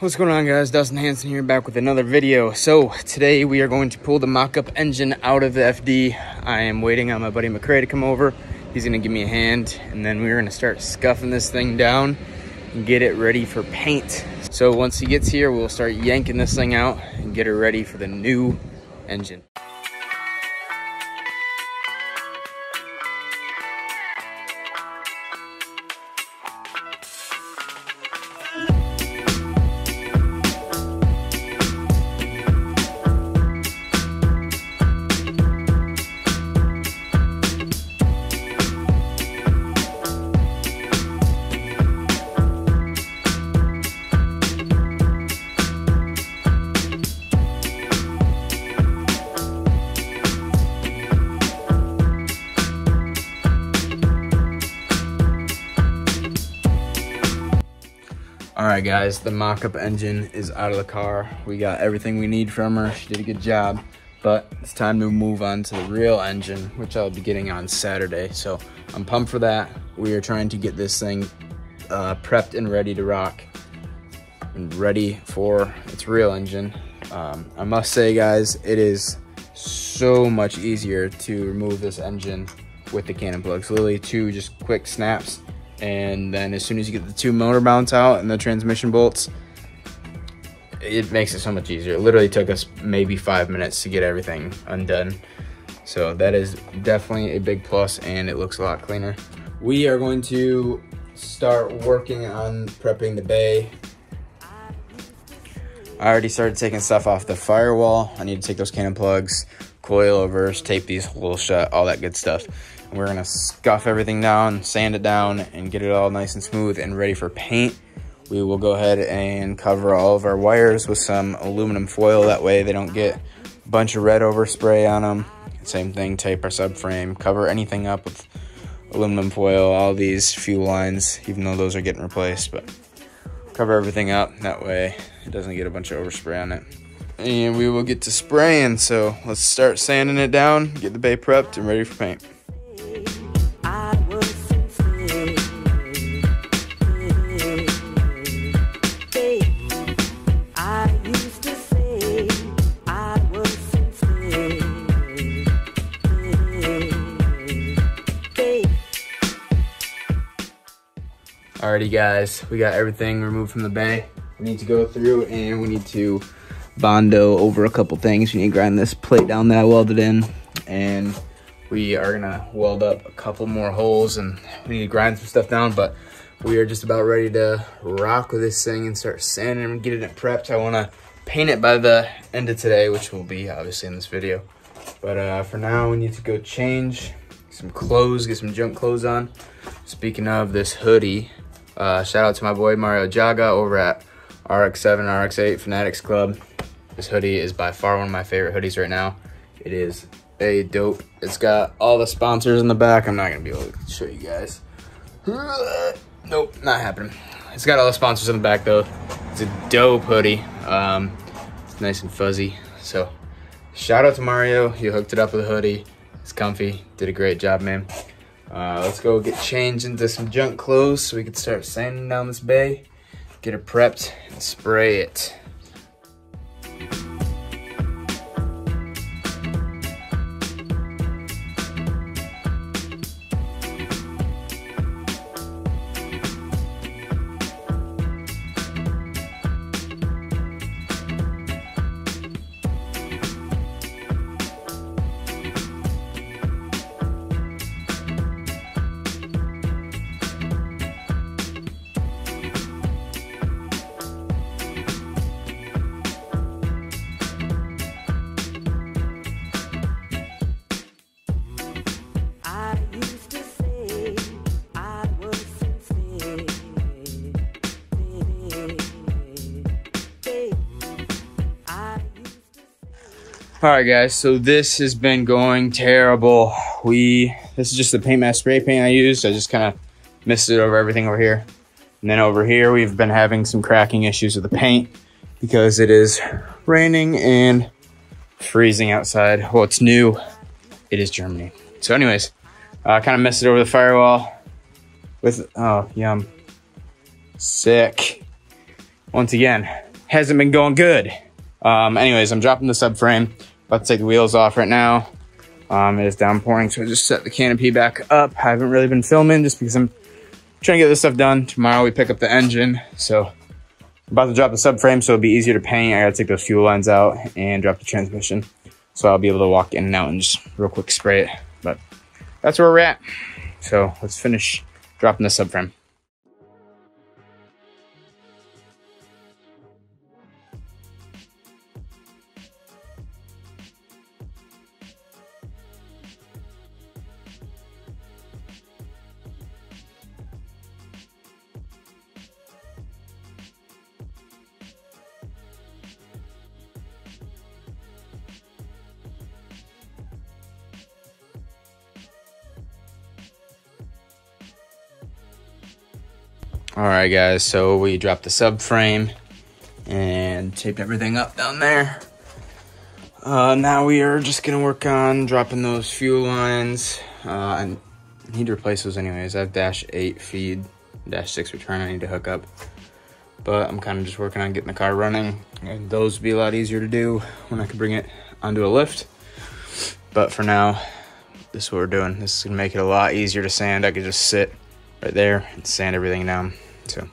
What's going on guys? Dustin Hanson here back with another video. So today we are going to pull the mock-up engine out of the FD. I am waiting on my buddy McCray to come over. He's gonna give me a hand and then we're gonna start scuffing this thing down and get it ready for paint. So once he gets here, we'll start yanking this thing out and get it ready for the new engine. Right, guys, the mock-up engine is out of the car. We got everything we need from her. She did a good job, but it's time to move on to the real engine, which I'll be getting on Saturday. So I'm pumped for that. We are trying to get this thing uh, prepped and ready to rock and ready for its real engine. Um, I must say, guys, it is so much easier to remove this engine with the cannon plugs. Literally two just quick snaps and then as soon as you get the two motor mounts out and the transmission bolts it makes it so much easier. It literally took us maybe five minutes to get everything undone. So that is definitely a big plus and it looks a lot cleaner. We are going to start working on prepping the bay. I already started taking stuff off the firewall. I need to take those cannon plugs coilovers tape these holes shut all that good stuff we're gonna scuff everything down, sand it down, and get it all nice and smooth and ready for paint. We will go ahead and cover all of our wires with some aluminum foil. That way they don't get a bunch of red overspray on them. Same thing, tape our subframe, cover anything up with aluminum foil, all these fuel lines, even though those are getting replaced, but cover everything up. That way it doesn't get a bunch of overspray on it. And we will get to spraying, so let's start sanding it down, get the bay prepped and ready for paint. Alrighty guys, we got everything removed from the bay. We need to go through and we need to bondo over a couple things. We need to grind this plate down that I welded in and we are gonna weld up a couple more holes and we need to grind some stuff down, but we are just about ready to rock with this thing and start sanding and getting it prepped. I wanna paint it by the end of today, which will be obviously in this video. But uh, for now, we need to go change some clothes, get some junk clothes on. Speaking of this hoodie, uh, shout out to my boy Mario Jaga over at RX7, RX8 Fanatics Club. This hoodie is by far one of my favorite hoodies right now. It is a dope. It's got all the sponsors in the back. I'm not gonna be able to show you guys. Nope, not happening. It's got all the sponsors in the back though. It's a dope hoodie. Um, it's nice and fuzzy. So shout out to Mario. You hooked it up with a hoodie. It's comfy. Did a great job, man. Uh, let's go get changed into some junk clothes so we can start sanding down this bay, get it prepped, and spray it. All right, guys. So this has been going terrible. We this is just the paint mask spray paint I used. I just kind of missed it over everything over here, and then over here we've been having some cracking issues with the paint because it is raining and freezing outside. Well, it's new. It is Germany. So, anyways, I uh, kind of messed it over the firewall with oh yum, sick. Once again, hasn't been going good. Um, anyways, I'm dropping the subframe. About to take the wheels off right now. Um, it is downpouring, so I just set the canopy back up. I haven't really been filming just because I'm trying to get this stuff done. Tomorrow we pick up the engine, so I'm about to drop the subframe so it'll be easier to paint. I gotta take those fuel lines out and drop the transmission. So I'll be able to walk in and out and just real quick spray it. But that's where we're at. So let's finish dropping the subframe. All right, guys, so we dropped the subframe and taped everything up down there. Uh, now we are just gonna work on dropping those fuel lines. Uh, I need to replace those anyways. I have dash 8 feed, dash 6 return I need to hook up. But I'm kind of just working on getting the car running. And those would be a lot easier to do when I can bring it onto a lift. But for now, this is what we're doing. This is gonna make it a lot easier to sand. I could just sit right there and sand everything down. So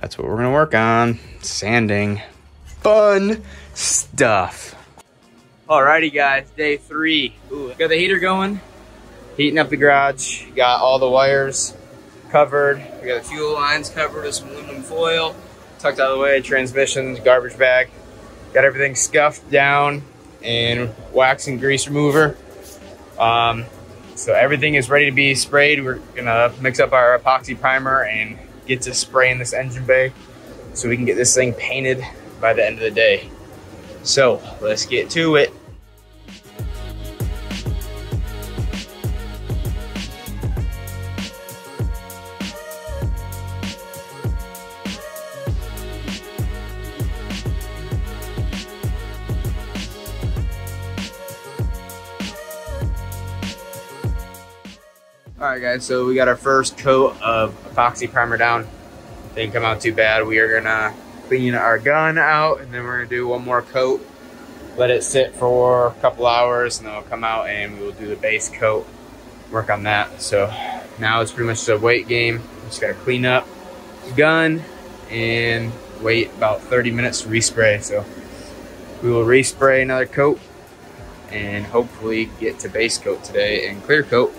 that's what we're gonna work on, sanding. Fun stuff. Alrighty guys, day three. Ooh, got the heater going, heating up the garage. Got all the wires covered. We got the fuel lines covered with some aluminum foil, tucked out of the way, transmissions, garbage bag. Got everything scuffed down and wax and grease remover. Um, so everything is ready to be sprayed. We're gonna mix up our epoxy primer and get to spraying this engine bay so we can get this thing painted by the end of the day. So let's get to it. All right, guys, so we got our first coat of epoxy primer down. Didn't come out too bad. We are gonna clean our gun out and then we're gonna do one more coat. Let it sit for a couple hours and then we'll come out and we will do the base coat, work on that. So now it's pretty much a wait game. Just gotta clean up the gun and wait about 30 minutes to respray. So we will respray another coat and hopefully get to base coat today and clear coat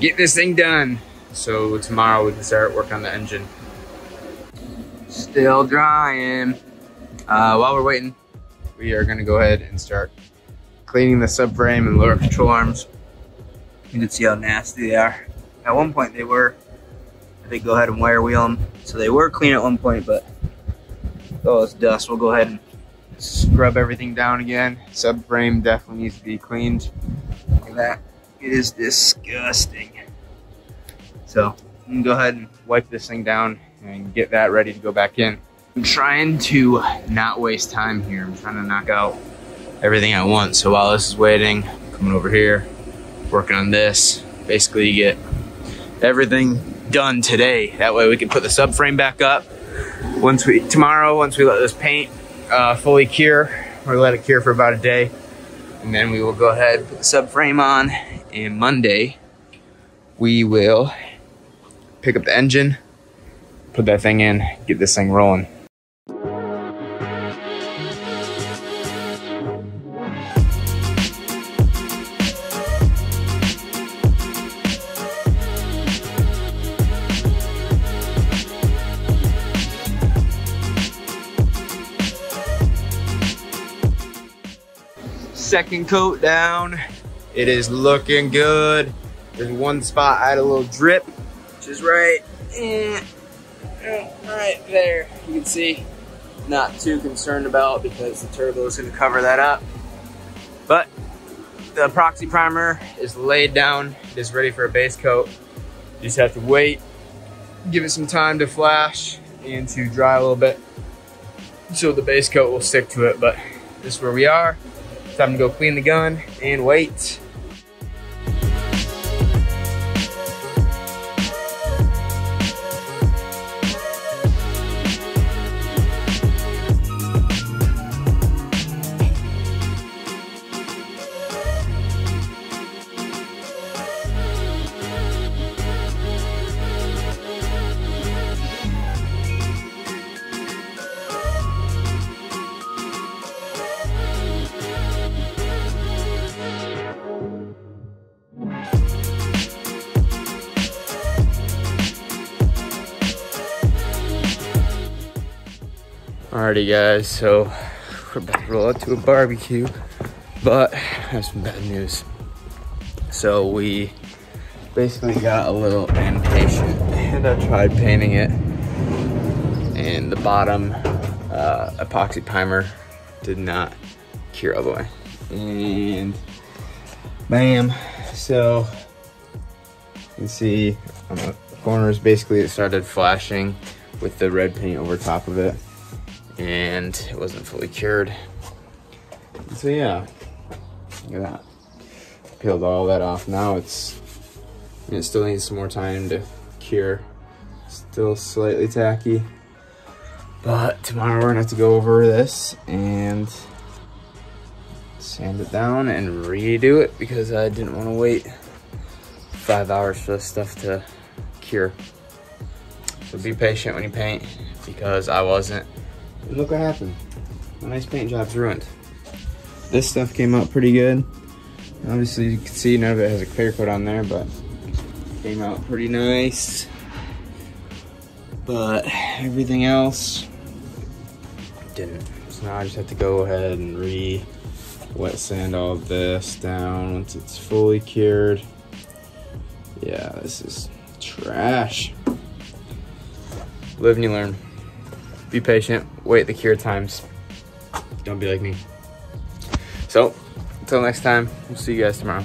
get this thing done. So tomorrow we can start work on the engine. Still drying. Uh, while we're waiting, we are gonna go ahead and start cleaning the subframe and lower control arms. You can see how nasty they are. At one point they were, I think go ahead and wire wheel them. So they were clean at one point, but oh, it's dust. We'll go ahead and scrub everything down again. Subframe definitely needs to be cleaned. Look at that. It is disgusting. So I'm gonna go ahead and wipe this thing down and get that ready to go back in. I'm trying to not waste time here. I'm trying to knock out everything I want. So while this is waiting, I'm coming over here, working on this. Basically you get everything done today. That way we can put the subframe back up. Once we, tomorrow, once we let this paint uh, fully cure, we'll let it cure for about a day. And then we will go ahead, put the subframe on and Monday we will pick up the engine, put that thing in, get this thing rolling. Second coat down, it is looking good. There's one spot I had a little drip, which is right, eh, right there. You can see, not too concerned about because the turbo is gonna cover that up. But the proxy primer is laid down. It is ready for a base coat. You just have to wait, give it some time to flash and to dry a little bit so the base coat will stick to it. But this is where we are. Time to go clean the gun and wait. Alrighty guys, so we're about to roll out to a barbecue, but I have some bad news. So we basically got a little impatient and I tried painting it and the bottom uh, epoxy primer did not cure all the way. And bam, so you can see on the corners basically it started flashing with the red paint over top of it and it wasn't fully cured. So yeah, look at that. Peeled all that off. Now it's, it still needs some more time to cure. Still slightly tacky. But tomorrow we're gonna have to go over this and sand it down and redo it because I didn't want to wait five hours for this stuff to cure. So be patient when you paint because I wasn't. And look what happened. My nice paint job's ruined. This stuff came out pretty good. Obviously you can see none of it has a clear coat on there, but came out pretty nice. But everything else didn't. So now I just have to go ahead and re wet sand all of this down once it's fully cured. Yeah, this is trash. Live and you learn. Be patient, wait the cure times. Don't be like me. So, until next time, we'll see you guys tomorrow.